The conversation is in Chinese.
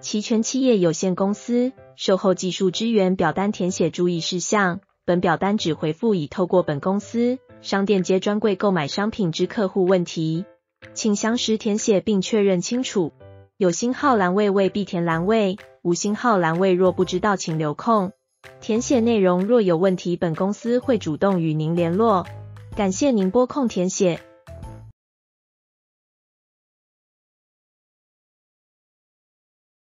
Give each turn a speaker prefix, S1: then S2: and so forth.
S1: 齐全企业有限公司售后技术支援表单填写注意事项。本表单只回复已透过本公司商店街专柜购买商品之客户问题，请详实填写并确认清楚。有星号栏位为必填栏位，无星号栏位若不知道请留空。填写内容若有问题，本公司会主动与您联络。感谢您拨空填写。